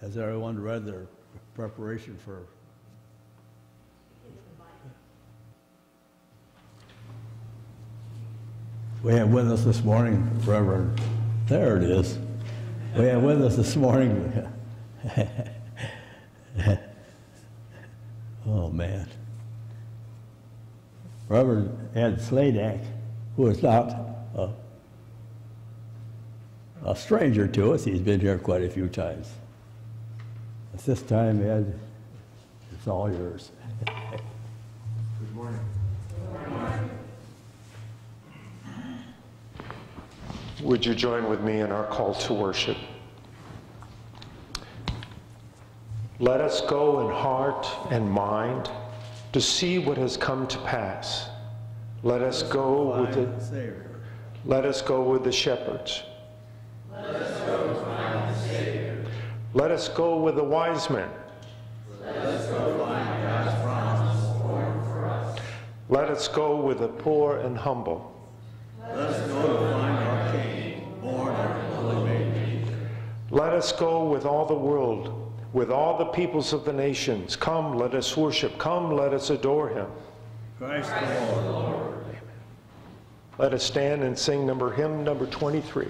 Has everyone read their preparation for? We have with us this morning, Reverend, there it is. We have with us this morning. oh, man. Reverend Ed Sladak, who is not a, a stranger to us. He's been here quite a few times. At this time, Ed, it's all yours. Would you join with me in our call to worship? Let us go in heart and mind to see what has come to pass. Let us go with the, let us go with the shepherds. Let us go with the wise men. Let us go find God's promise. for us. Let us go with the poor and humble. Let us go with all the world, with all the peoples of the nations. Come, let us worship. Come, let us adore him. Christ the Lord. Let us stand and sing number hymn number 23.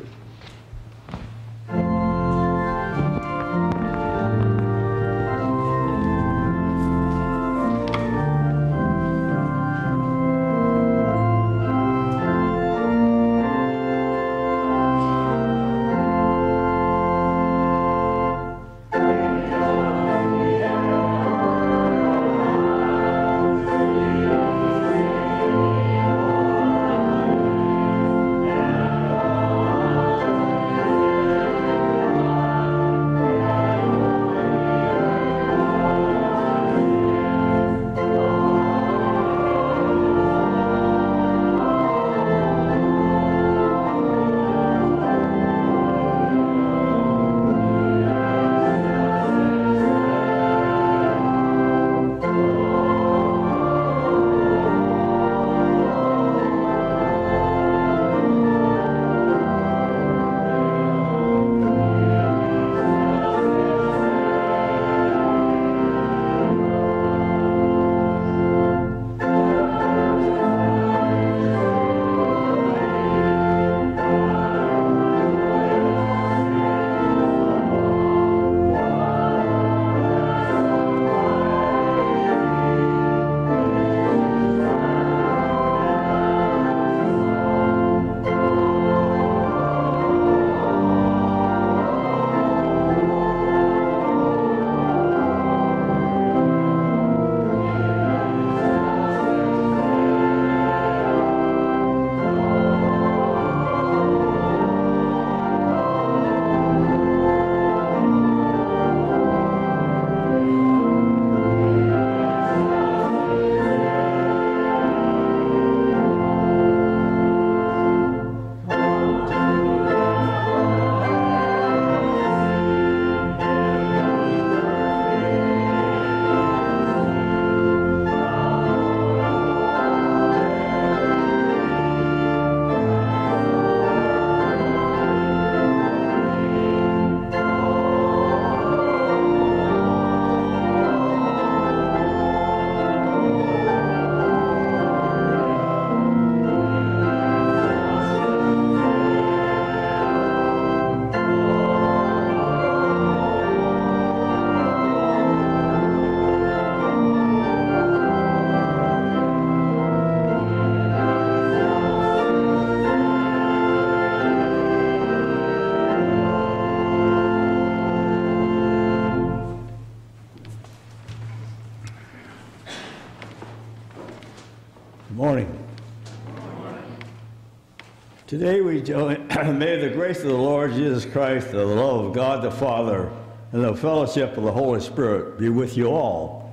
Today we join, may the grace of the Lord Jesus Christ, the love of God the Father, and the fellowship of the Holy Spirit be with you all.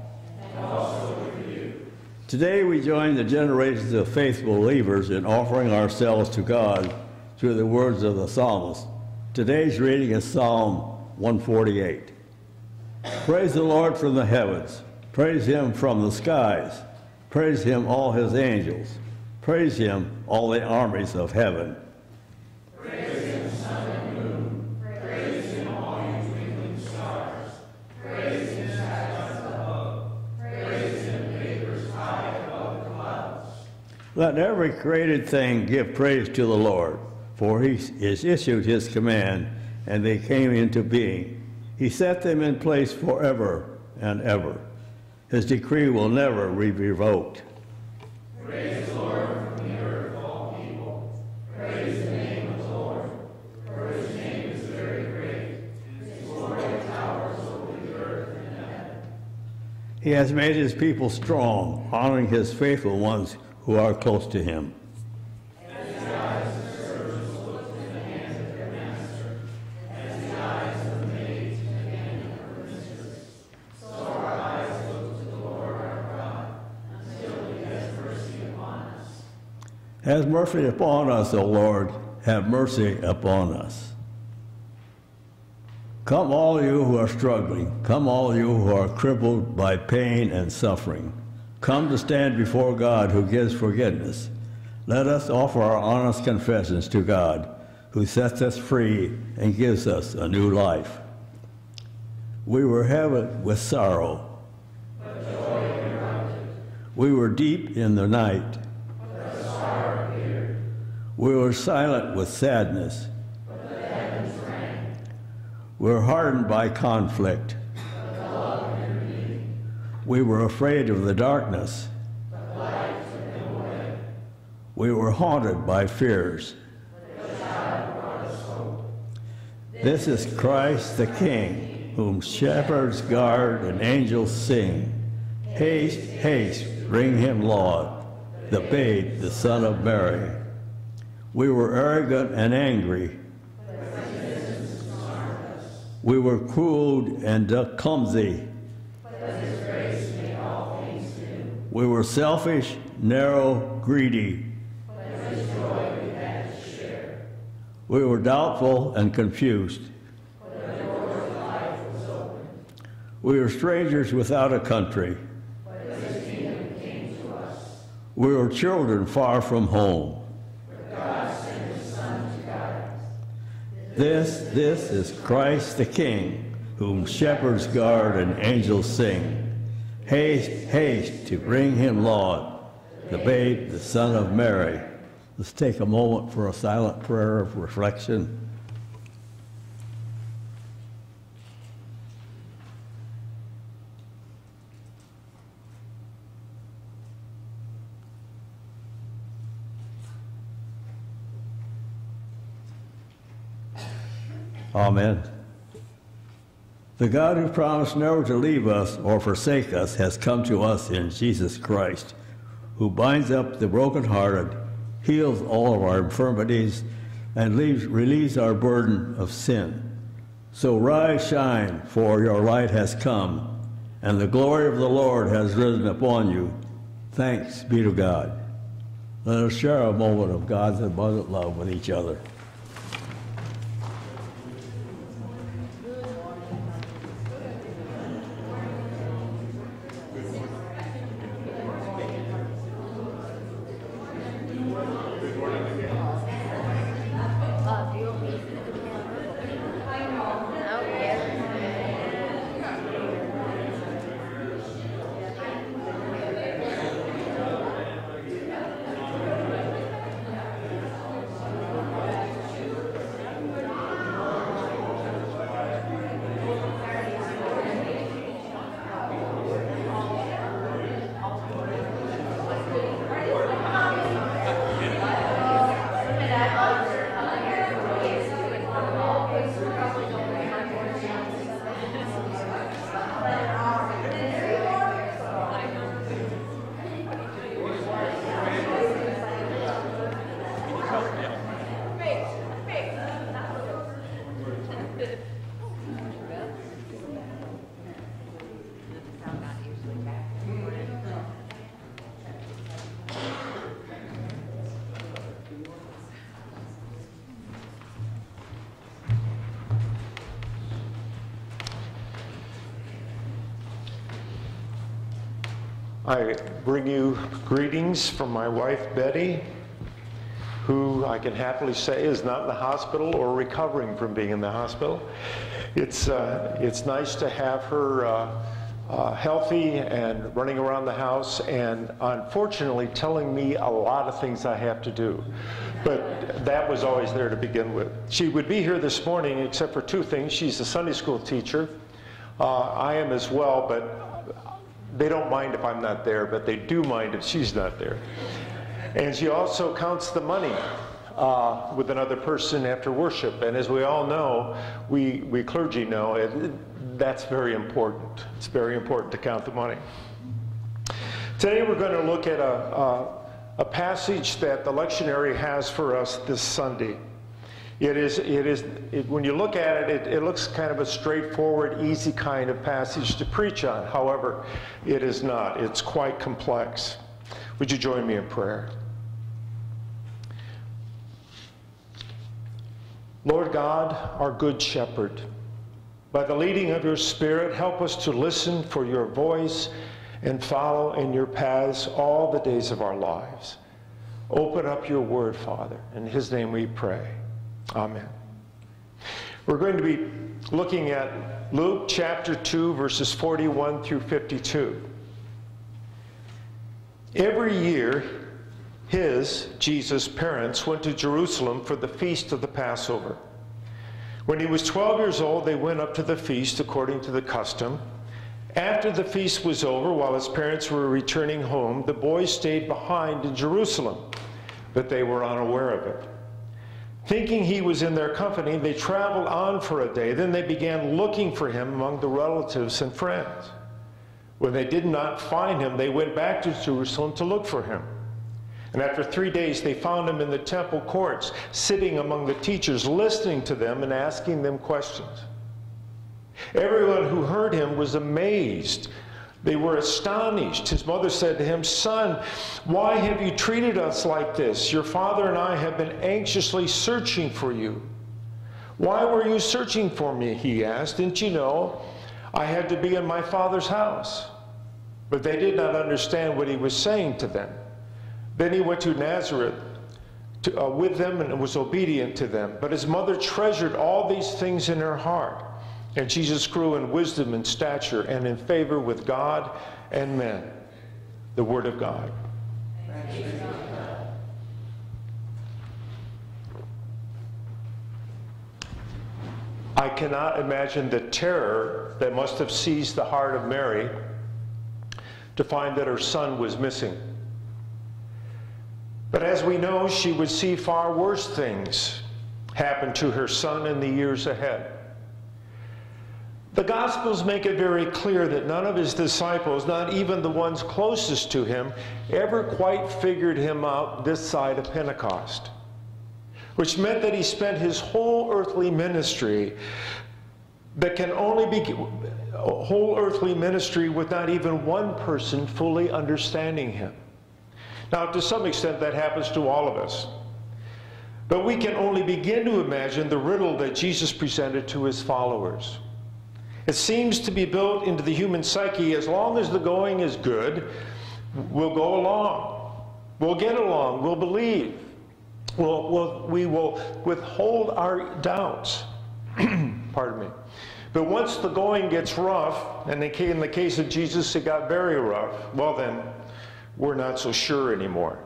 And also with you. Today we join the generations of faithful believers in offering ourselves to God through the words of the psalmist. Today's reading is Psalm 148. Praise the Lord from the heavens. Praise him from the skies. Praise him, all his angels. Praise him, all the armies of heaven. Let every created thing give praise to the Lord, for he has issued his command, and they came into being. He set them in place forever and ever. His decree will never be revoked. He has made his people strong, honoring his faithful ones who are close to him. As his eyes of the servants look in the hands of their master, as the eyes of the maids in the hands of her ministers. So our eyes look to the Lord our God, until he has mercy upon us. Have mercy upon us, O Lord, have mercy upon us. Come, all you who are struggling, come, all you who are crippled by pain and suffering. Come to stand before God who gives forgiveness. Let us offer our honest confessions to God who sets us free and gives us a new life. We were heavy with sorrow. We were deep in the night. We were silent with sadness. We were hardened by conflict. We were afraid of the darkness. We were haunted by fears. This is Christ the King, whom shepherds guard and angels sing. Haste, haste, bring him Lord, the babe, the son of Mary. We were arrogant and angry. We were cruel and uh, clumsy. Things new. We were selfish, narrow, greedy. We had to share. We were doubtful and confused. We were strangers without a country. But his kingdom came to us. We were children far from home. This, this is Christ the King, whom shepherds guard and angels sing. Haste, haste to bring him laud, the babe, the son of Mary. Let's take a moment for a silent prayer of reflection. Amen. The God who promised never to leave us or forsake us has come to us in Jesus Christ, who binds up the brokenhearted, heals all of our infirmities, and leaves, relieves our burden of sin. So rise, shine, for your light has come, and the glory of the Lord has risen upon you. Thanks be to God. Let us share a moment of God's abundant love with each other. I bring you greetings from my wife Betty, who I can happily say is not in the hospital or recovering from being in the hospital. It's, uh, it's nice to have her uh, uh, healthy and running around the house, and unfortunately telling me a lot of things I have to do. But that was always there to begin with. She would be here this morning, except for two things. She's a Sunday school teacher. Uh, I am as well, but they don't mind if I'm not there, but they do mind if she's not there. And she also counts the money uh, with another person after worship. And as we all know, we, we clergy know, it, that's very important. It's very important to count the money. Today we're going to look at a, a, a passage that the lectionary has for us this Sunday. It is, it is it, when you look at it, it, it looks kind of a straightforward, easy kind of passage to preach on. However, it is not. It's quite complex. Would you join me in prayer? Lord God, our good shepherd, by the leading of your Spirit, help us to listen for your voice and follow in your paths all the days of our lives. Open up your word, Father. In his name we pray. Amen. We're going to be looking at Luke chapter 2, verses 41 through 52. Every year, his, Jesus' parents, went to Jerusalem for the feast of the Passover. When he was 12 years old, they went up to the feast according to the custom. After the feast was over, while his parents were returning home, the boy stayed behind in Jerusalem, but they were unaware of it. Thinking he was in their company, they traveled on for a day. Then they began looking for him among the relatives and friends. When they did not find him, they went back to Jerusalem to look for him. And after three days, they found him in the temple courts, sitting among the teachers, listening to them and asking them questions. Everyone who heard him was amazed they were astonished. His mother said to him, Son, why have you treated us like this? Your father and I have been anxiously searching for you. Why were you searching for me? He asked. Didn't you know I had to be in my father's house? But they did not understand what he was saying to them. Then he went to Nazareth to, uh, with them and was obedient to them. But his mother treasured all these things in her heart. And Jesus grew in wisdom and stature and in favor with God and men. The Word of God. I cannot imagine the terror that must have seized the heart of Mary to find that her son was missing. But as we know, she would see far worse things happen to her son in the years ahead. The Gospels make it very clear that none of his disciples, not even the ones closest to him, ever quite figured him out this side of Pentecost, which meant that he spent his whole earthly ministry that can only be whole earthly ministry with not even one person fully understanding him. Now, to some extent, that happens to all of us. But we can only begin to imagine the riddle that Jesus presented to his followers. It seems to be built into the human psyche as long as the going is good, we'll go along. We'll get along. We'll believe. We'll, we'll, we will withhold our doubts. Pardon me. But once the going gets rough, and in the case of Jesus, it got very rough, well, then we're not so sure anymore.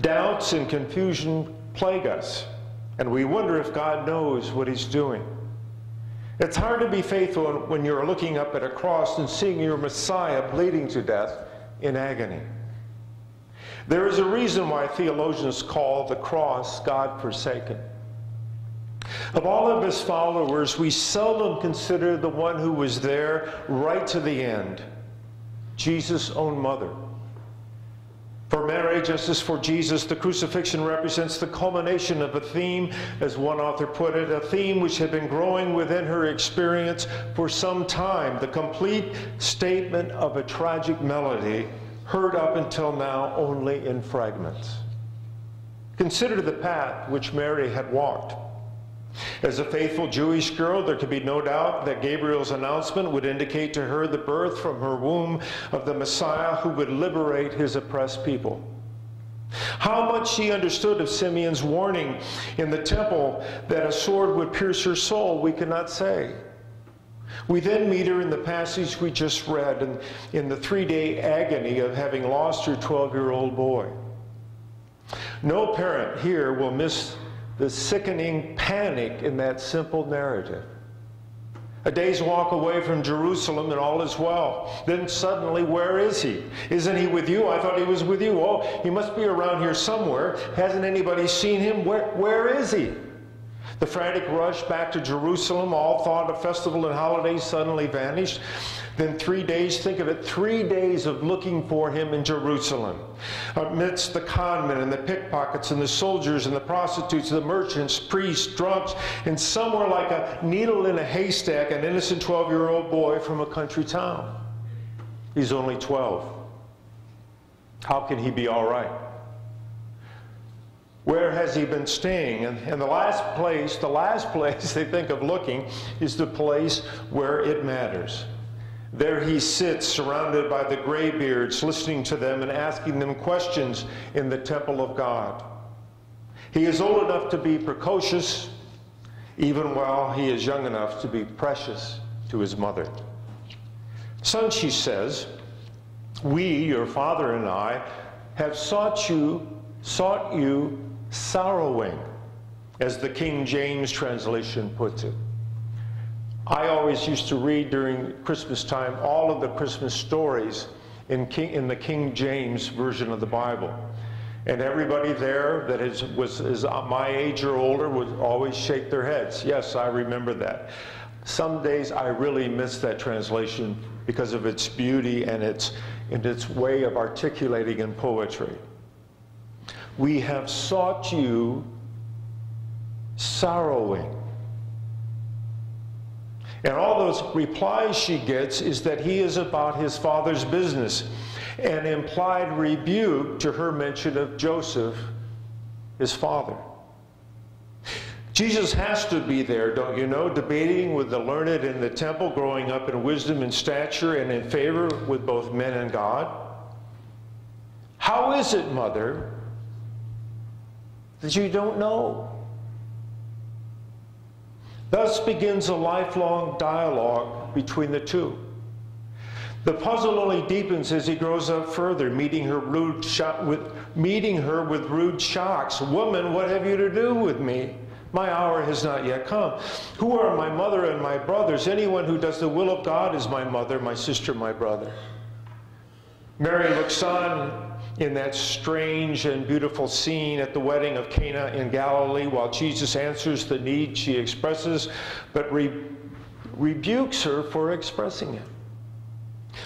Doubts and confusion plague us, and we wonder if God knows what He's doing. It's hard to be faithful when you're looking up at a cross and seeing your Messiah bleeding to death in agony. There is a reason why theologians call the cross God forsaken. Of all of his followers, we seldom consider the one who was there right to the end Jesus' own mother. For Mary, just as for Jesus, the crucifixion represents the culmination of a theme, as one author put it, a theme which had been growing within her experience for some time, the complete statement of a tragic melody heard up until now only in fragments. Consider the path which Mary had walked. As a faithful Jewish girl, there could be no doubt that Gabriel's announcement would indicate to her the birth from her womb of the Messiah who would liberate his oppressed people. How much she understood of Simeon's warning in the temple that a sword would pierce her soul, we cannot say. We then meet her in the passage we just read in, in the three day agony of having lost her 12 year old boy. No parent here will miss the sickening panic in that simple narrative. A day's walk away from Jerusalem and all is well. Then suddenly, where is he? Isn't he with you? I thought he was with you. Oh, he must be around here somewhere. Hasn't anybody seen him? Where, where is he? The frantic rush back to Jerusalem, all thought of festival and holidays suddenly vanished. Then three days, think of it, three days of looking for him in Jerusalem. Amidst the conmen and the pickpockets and the soldiers and the prostitutes, the merchants, priests, drunks, and somewhere like a needle in a haystack, an innocent 12 year old boy from a country town. He's only 12. How can he be all right? Where has he been staying? And, and the last place, the last place they think of looking is the place where it matters. There he sits, surrounded by the graybeards, listening to them and asking them questions in the temple of God. He is old enough to be precocious, even while he is young enough to be precious to his mother. Son, she says, we, your father and I, have sought you, sought you sorrowing, as the King James translation puts it. I always used to read during Christmas time all of the Christmas stories in, King, in the King James version of the Bible. And everybody there that is, was, is my age or older would always shake their heads. Yes, I remember that. Some days I really miss that translation because of its beauty and its, and its way of articulating in poetry. We have sought you sorrowing. And all those replies she gets is that he is about his father's business, an implied rebuke to her mention of Joseph, his father. Jesus has to be there, don't you know, debating with the learned in the temple, growing up in wisdom and stature and in favor with both men and God. How is it, mother, that you don't know. Thus begins a lifelong dialogue between the two. The puzzle only deepens as he grows up further, meeting her rude with meeting her with rude shocks. Woman, what have you to do with me? My hour has not yet come. Who are my mother and my brothers? Anyone who does the will of God is my mother, my sister, my brother. Mary looks on in that strange and beautiful scene at the wedding of Cana in Galilee while Jesus answers the need she expresses, but re rebukes her for expressing it.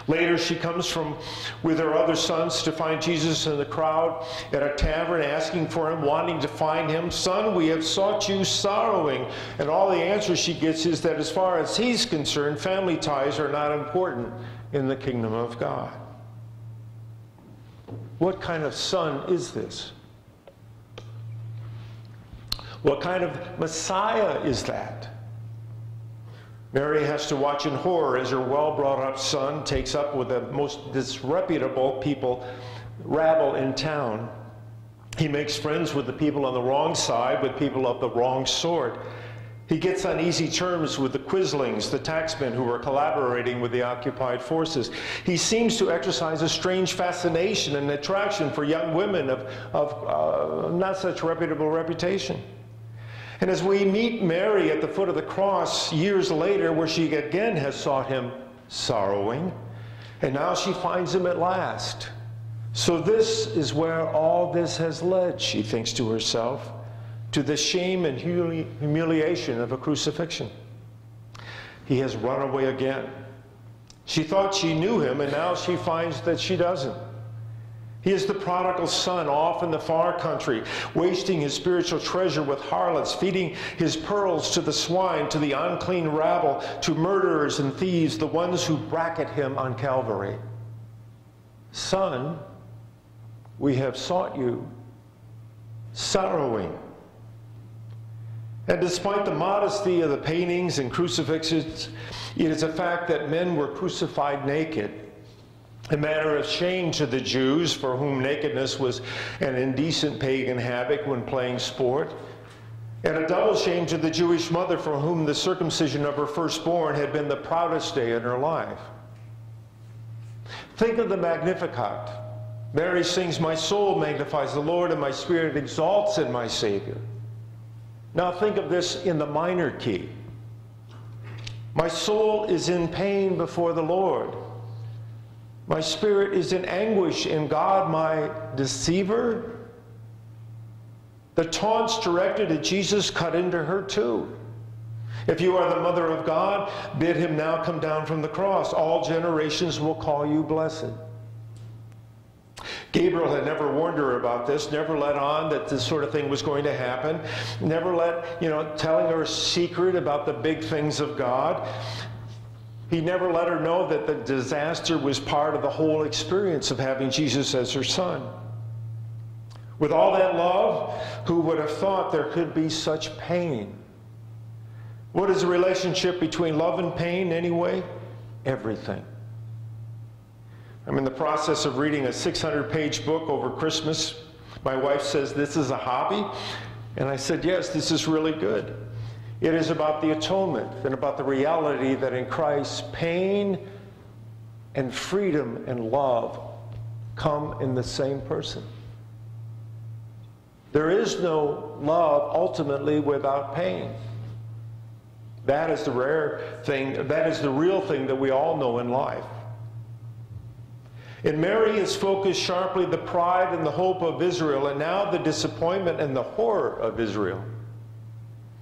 Later, she comes from with her other sons to find Jesus in the crowd at a tavern, asking for him, wanting to find him. Son, we have sought you sorrowing. And all the answer she gets is that as far as he's concerned, family ties are not important in the kingdom of God. What kind of son is this? What kind of Messiah is that? Mary has to watch in horror as her well brought up son takes up with the most disreputable people, rabble in town. He makes friends with the people on the wrong side, with people of the wrong sort. He gets on easy terms with the Quislings, the taxmen who were collaborating with the occupied forces. He seems to exercise a strange fascination and attraction for young women of, of uh, not such reputable reputation. And as we meet Mary at the foot of the cross years later, where she again has sought him sorrowing, and now she finds him at last. So, this is where all this has led, she thinks to herself to the shame and humili humiliation of a crucifixion. He has run away again. She thought she knew him, and now she finds that she doesn't. He is the prodigal son off in the far country, wasting his spiritual treasure with harlots, feeding his pearls to the swine, to the unclean rabble, to murderers and thieves, the ones who bracket him on Calvary. Son, we have sought you, sorrowing And despite the modesty of the paintings and crucifixes, it is a fact that men were crucified naked, a matter of shame to the Jews for whom nakedness was an indecent pagan habit when playing sport, and a double shame to the Jewish mother for whom the circumcision of her firstborn had been the proudest day in her life. Think of the Magnificat. Mary sings, My soul magnifies the Lord, and my spirit exalts in my Savior. Now think of this in the minor key. My soul is in pain before the Lord. My spirit is in anguish in God, my deceiver. The taunts directed at Jesus cut into her too. If you are the mother of God, bid him now come down from the cross. All generations will call you blessed. Gabriel had never warned her about this, never let on that this sort of thing was going to happen, never let, you know, telling her a secret about the big things of God. He never let her know that the disaster was part of the whole experience of having Jesus as her son. With all that love, who would have thought there could be such pain? What is the relationship between love and pain, anyway? Everything. I'm in the process of reading a 600 page book over Christmas. My wife says, This is a hobby. And I said, Yes, this is really good. It is about the atonement and about the reality that in Christ, pain and freedom and love come in the same person. There is no love ultimately without pain. That is the rare thing, that is the real thing that we all know in life. In Mary is focused sharply the pride and the hope of Israel, and now the disappointment and the horror of Israel.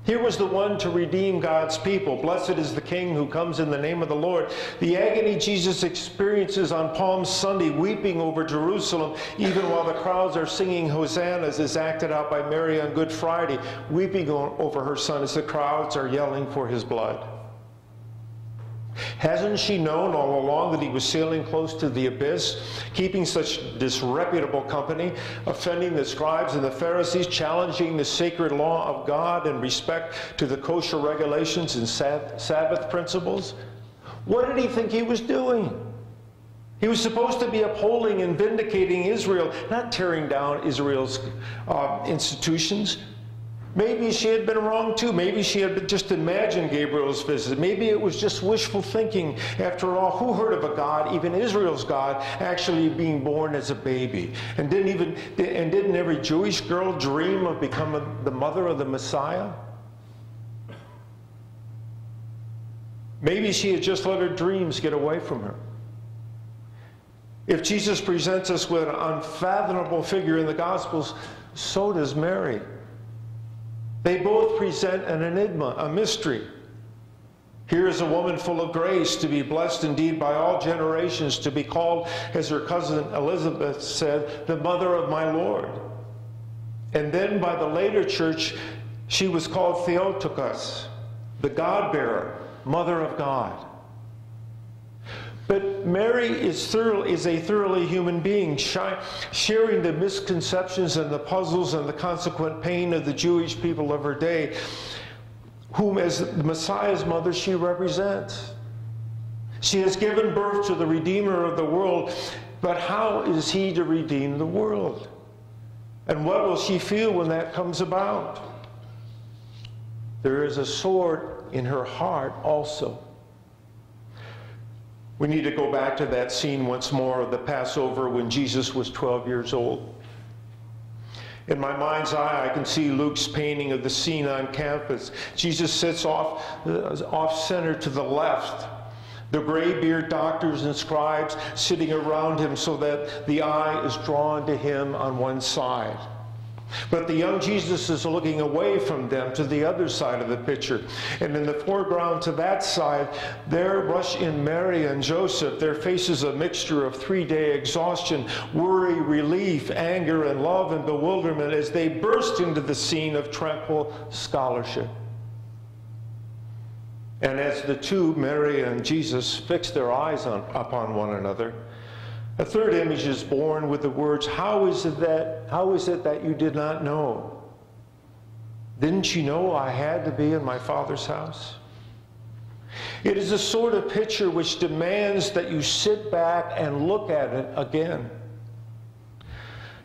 Here was the one to redeem God's people. Blessed is the King who comes in the name of the Lord. The agony Jesus experiences on Palm Sunday, weeping over Jerusalem, even while the crowds are singing hosannas, is acted out by Mary on Good Friday, weeping over her son as the crowds are yelling for his blood. Hasn't she known all along that he was sailing close to the abyss, keeping such disreputable company, offending the scribes and the Pharisees, challenging the sacred law of God in respect to the kosher regulations and Sabbath principles? What did he think he was doing? He was supposed to be upholding and vindicating Israel, not tearing down Israel's uh, institutions. Maybe she had been wrong too. Maybe she had just imagined Gabriel's visit. Maybe it was just wishful thinking. After all, who heard of a God, even Israel's God, actually being born as a baby? And didn't even and didn't every Jewish girl dream of becoming the mother of the Messiah? Maybe she had just let her dreams get away from her. If Jesus presents us with an unfathomable figure in the Gospels, so does Mary. They both present an enigma, a mystery. Here is a woman full of grace, to be blessed indeed by all generations, to be called, as her cousin Elizabeth said, the mother of my Lord. And then by the later church, she was called Theotokos, the God bearer, mother of God. But Mary is, thoroughly, is a thoroughly human being, sharing the misconceptions and the puzzles and the consequent pain of the Jewish people of her day, whom, as the Messiah's mother, she represents. She has given birth to the Redeemer of the world, but how is he to redeem the world? And what will she feel when that comes about? There is a sword in her heart also. We need to go back to that scene once more of the Passover when Jesus was 12 years old. In my mind's eye, I can see Luke's painting of the scene on campus. Jesus sits off, uh, off center to the left. The gray beard doctors and scribes sitting around him so that the eye is drawn to him on one side. But the young Jesus is looking away from them to the other side of the picture. And in the foreground to that side, there rush in Mary and Joseph. Their faces a mixture of three day exhaustion, worry, relief, anger, and love and bewilderment as they burst into the scene of tranquil scholarship. And as the two, Mary and Jesus, fix their eyes on, upon one another, a third image is born with the words, how is, it that, how is it that you did not know? Didn't you know I had to be in my Father's house? It is a sort of picture which demands that you sit back and look at it again.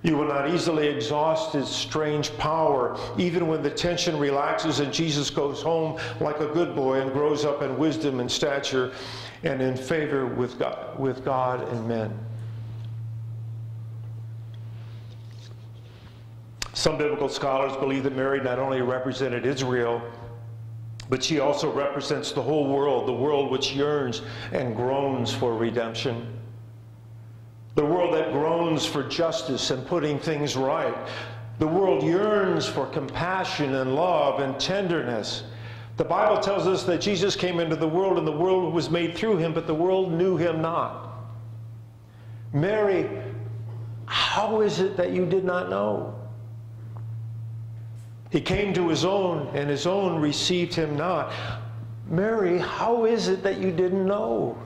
You will not easily exhaust his strange power, even when the tension relaxes and Jesus goes home like a good boy and grows up in wisdom and stature and in favor with God, with God and men. Some biblical scholars believe that Mary not only represented Israel, but she also represents the whole world, the world which yearns and groans for redemption. The world that groans for justice and putting things right. The world yearns for compassion and love and tenderness. The Bible tells us that Jesus came into the world and the world was made through him, but the world knew him not. Mary, how is it that you did not know? He came to his own, and his own received him not. Mary, how is it that you didn't know?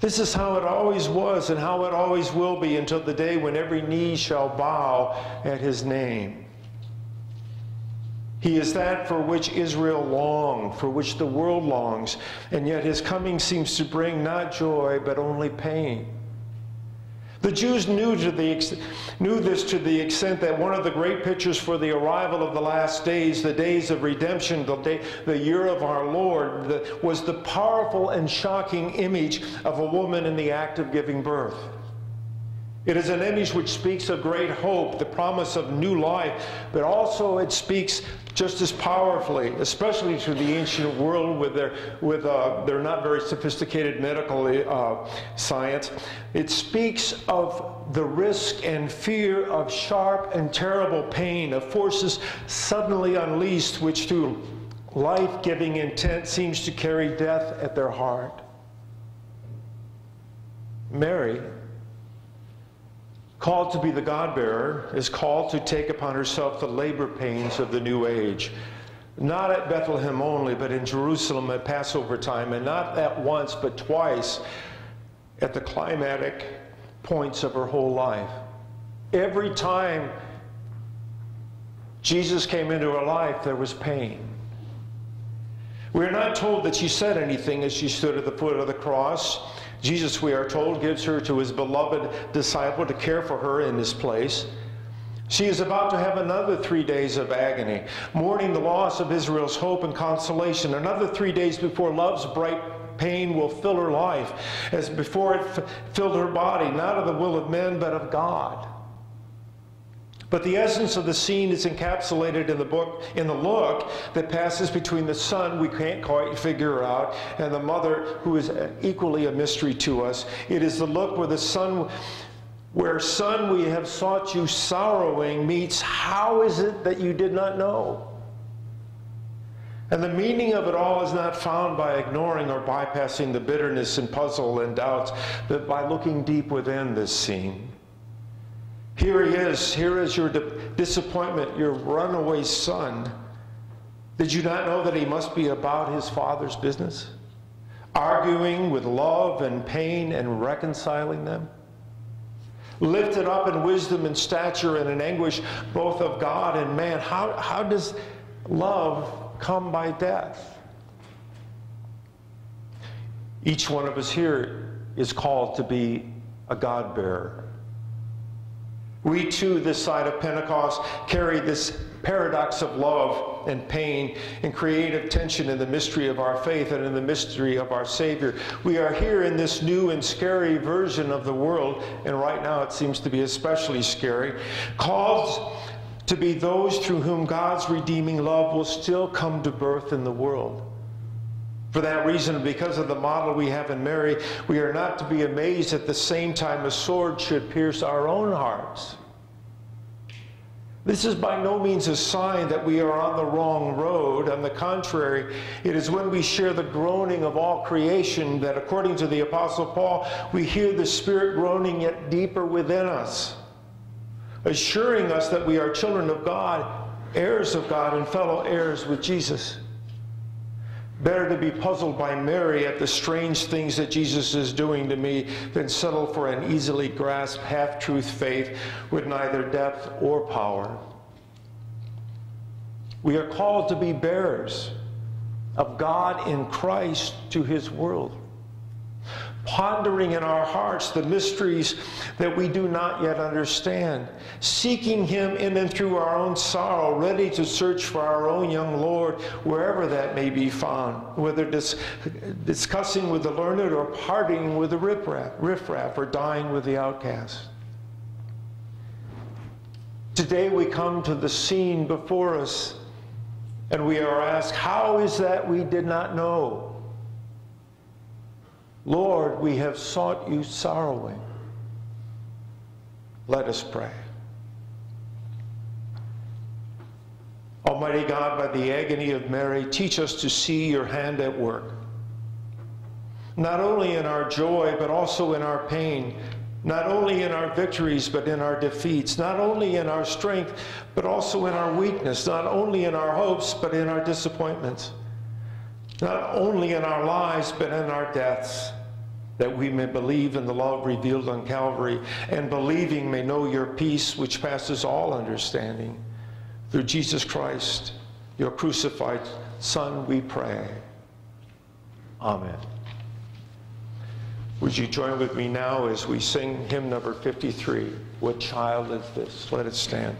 This is how it always was and how it always will be until the day when every knee shall bow at his name. He is that for which Israel longed, for which the world longs, and yet his coming seems to bring not joy, but only pain. The Jews knew, the, knew this to the extent that one of the great pictures for the arrival of the last days, the days of redemption, the, day, the year of our Lord, the, was the powerful and shocking image of a woman in the act of giving birth. It is an image which speaks of great hope, the promise of new life, but also it speaks just as powerfully, especially to the ancient world with their, with uh, their not very sophisticated medical uh, science. It speaks of the risk and fear of sharp and terrible pain, of forces suddenly unleashed, which through life giving intent seems to carry death at their heart. Mary called to be the God bearer, is called to take upon herself the labor pains of the new age. Not at Bethlehem only, but in Jerusalem at Passover time, and not at once, but twice at the climatic points of her whole life. Every time Jesus came into her life, there was pain. We're not told that she said anything as she stood at the foot of the cross. Jesus, we are told, gives her to his beloved disciple to care for her in this place. She is about to have another three days of agony, mourning the loss of Israel's hope and consolation. Another three days before love's bright pain will fill her life, as before it filled her body, not of the will of men, but of God. But the essence of the scene is encapsulated in the book, in the look that passes between the son we can't quite figure out and the mother who is equally a mystery to us. It is the look where the son, where son we have sought you sorrowing meets how is it that you did not know? And the meaning of it all is not found by ignoring or bypassing the bitterness and puzzle and doubts, but by looking deep within this scene. Here he is. Here is your disappointment, your runaway son. Did you not know that he must be about his father's business? Arguing with love and pain and reconciling them? Lifted up in wisdom and stature and in anguish, both of God and man. How, how does love come by death? Each one of us here is called to be a God bearer. We too, this side of Pentecost, carry this paradox of love and pain and creative tension in the mystery of our faith and in the mystery of our Savior. We are here in this new and scary version of the world, and right now it seems to be especially scary, called to be those through whom God's redeeming love will still come to birth in the world. For that reason, because of the model we have in Mary, we are not to be amazed at the same time a sword should pierce our own hearts. This is by no means a sign that we are on the wrong road. On the contrary, it is when we share the groaning of all creation that, according to the Apostle Paul, we hear the Spirit groaning yet deeper within us, assuring us that we are children of God, heirs of God, and fellow heirs with Jesus. Better to be puzzled by Mary at the strange things that Jesus is doing to me than settle for an easily grasped half truth faith with neither depth or power. We are called to be bearers of God in Christ to his world pondering in our hearts the mysteries that we do not yet understand, seeking Him in and through our own sorrow, ready to search for our own young Lord wherever that may be found, whether dis- discussing with the learned or parting with the riffraff, riffraff or dying with the outcast. Today we come to the scene before us and we are asked, How is that we did not know? Lord, we have sought you sorrowing. Let us pray. Almighty God, by the agony of Mary, teach us to see your hand at work. Not only in our joy, but also in our pain. Not only in our victories, but in our defeats. Not only in our strength, but also in our weakness. Not only in our hopes, but in our disappointments not only in our lives, but in our deaths, that we may believe in the love revealed on Calvary, and believing may know your peace, which passes all understanding. Through Jesus Christ, your crucified Son, we pray. Amen. Would you join with me now as we sing hymn number 53? What child is this? Let it stand.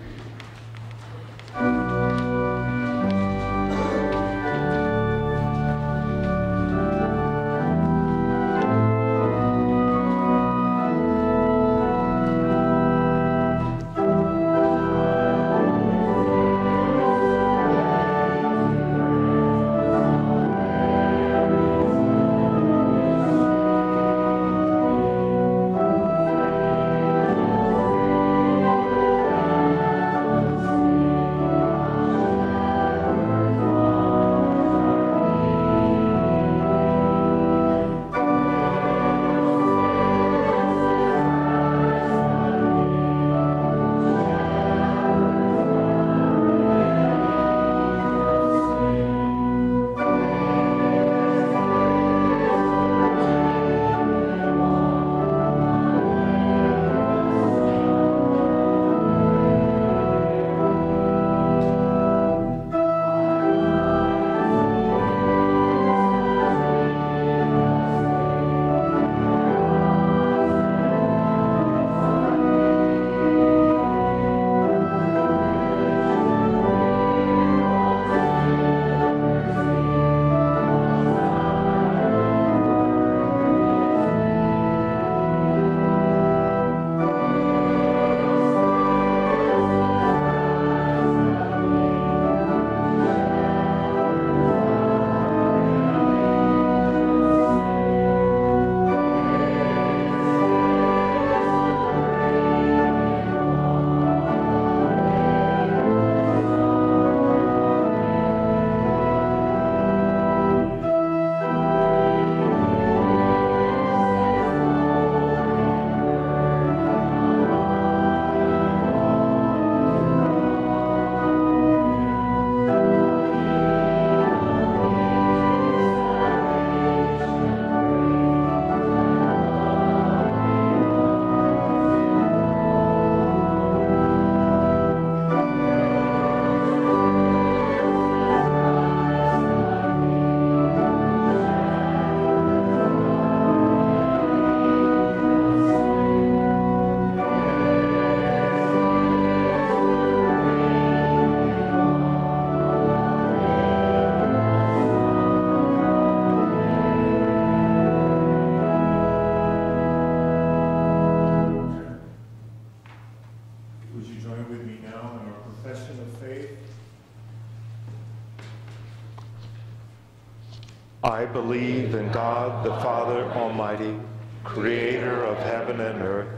Believe in God the Father Almighty, creator of heaven and earth.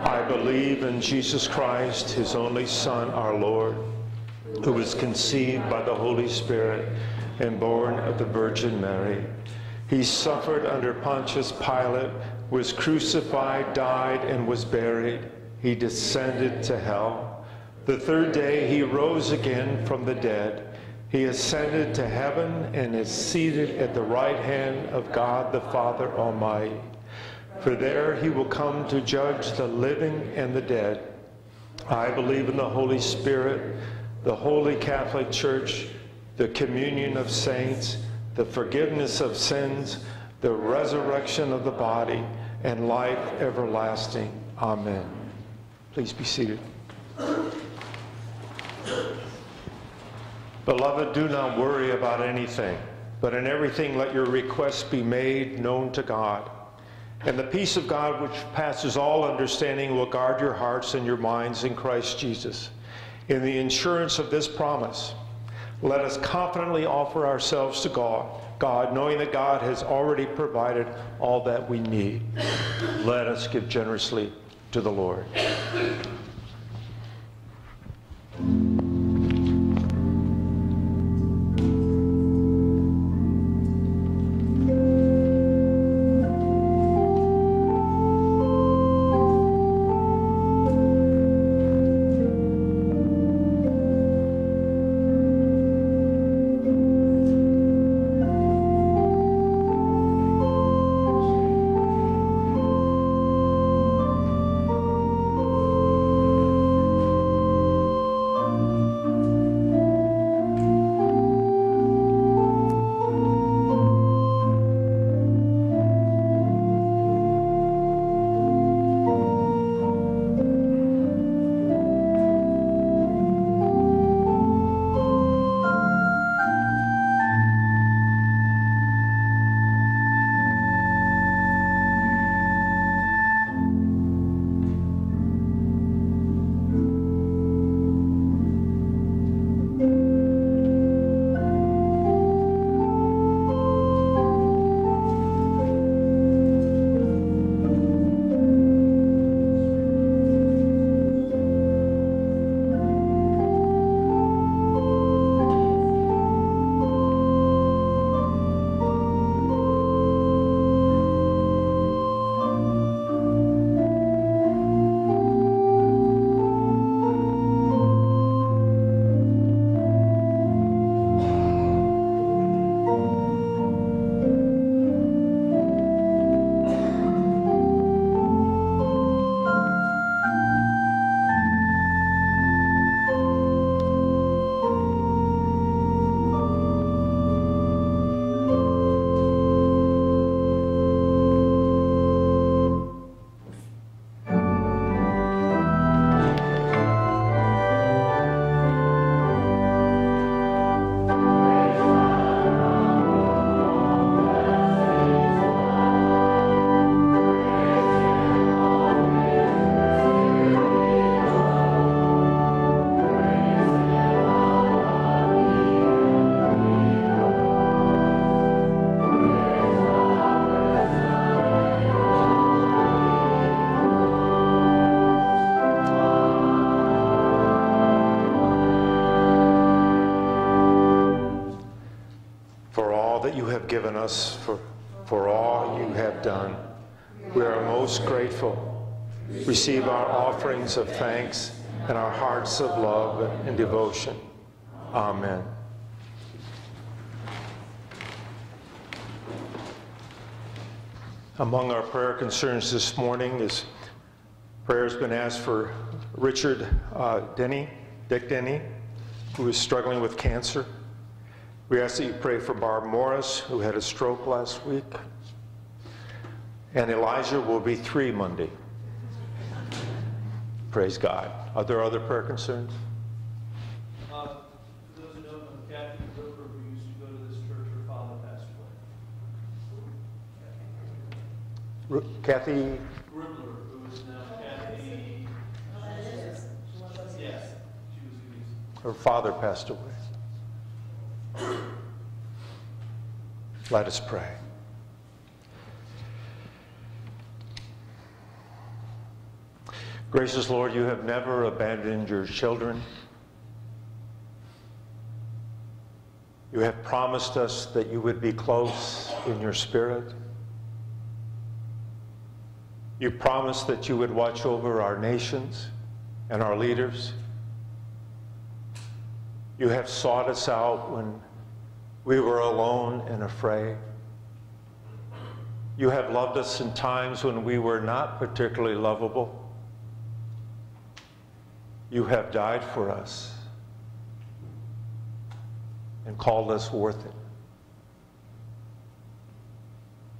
I believe in Jesus Christ, his only Son, our Lord, who was conceived by the Holy Spirit and born of the Virgin Mary. He suffered under Pontius Pilate, was crucified, died, and was buried. He descended to hell. The third day he rose again from the dead. He ascended to heaven and is seated at the right hand of God the Father Almighty. For there he will come to judge the living and the dead. I believe in the Holy Spirit, the Holy Catholic Church, the communion of saints, the forgiveness of sins, the resurrection of the body, and life everlasting. Amen. Please be seated. Beloved, do not worry about anything, but in everything let your requests be made known to God. And the peace of God, which passes all understanding, will guard your hearts and your minds in Christ Jesus. In the assurance of this promise, let us confidently offer ourselves to God, God, knowing that God has already provided all that we need. Let us give generously to the Lord. Receive our offerings of thanks and our hearts of love and devotion. Amen. Among our prayer concerns this morning is prayer has been asked for Richard uh, Denny, Dick Denny, who is struggling with cancer. We ask that you pray for Barb Morris, who had a stroke last week. And Elijah will be three Monday. Praise God. Are there other prayer concerns? Uh, those who don't know, Kathy Ripper, who used to go to this church, her father passed away. Kathy who is now Kathy. Yes, she was her father passed away. Let us pray. Gracious Lord, you have never abandoned your children. You have promised us that you would be close in your spirit. You promised that you would watch over our nations and our leaders. You have sought us out when we were alone and afraid. You have loved us in times when we were not particularly lovable. You have died for us. and called us worth it.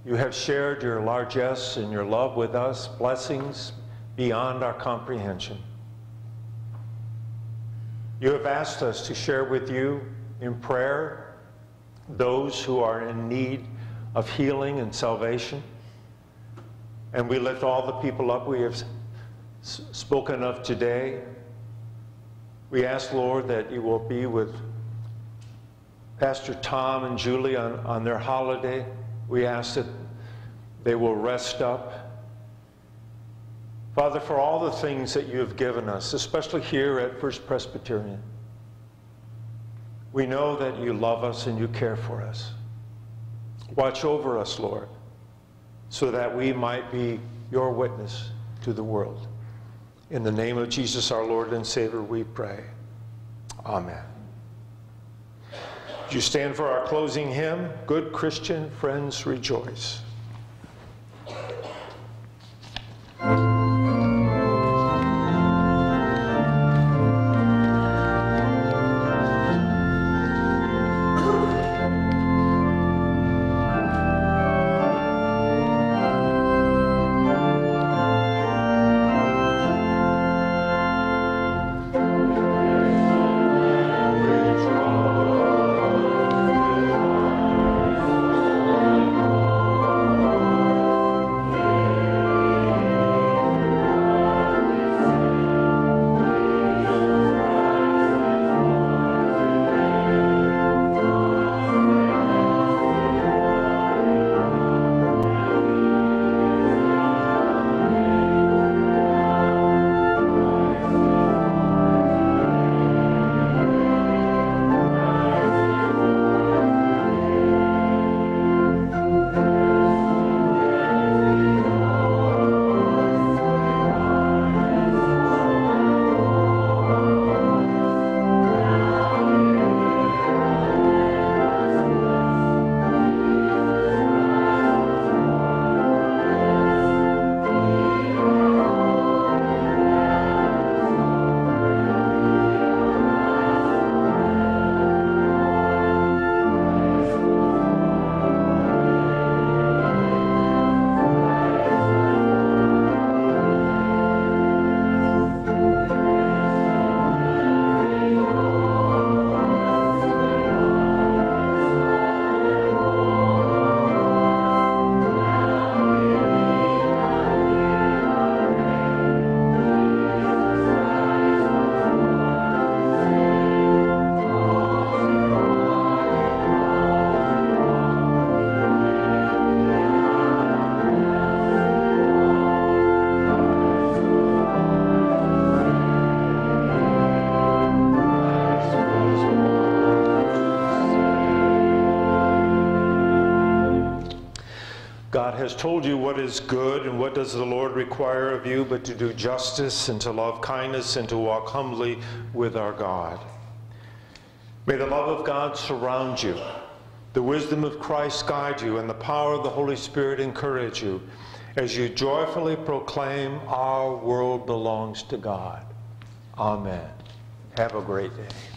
You have shared your largesse and your love with us, blessings beyond our comprehension. You have asked us to share with you in prayer those who are in need of healing and salvation. And we lift all the people up we have spoken of today. We ask, Lord, that you will be with Pastor Tom and Julie on, on their holiday. We ask that they will rest up. Father, for all the things that you have given us, especially here at First Presbyterian, we know that you love us and you care for us. Watch over us, Lord, so that we might be your witness to the world. In the name of Jesus, our Lord and Savior, we pray. Amen. Would you stand for our closing hymn? Good Christian friends, rejoice. Has told you what is good and what does the Lord require of you but to do justice and to love kindness and to walk humbly with our God. May the love of God surround you, the wisdom of Christ guide you, and the power of the Holy Spirit encourage you as you joyfully proclaim our world belongs to God. Amen. Have a great day.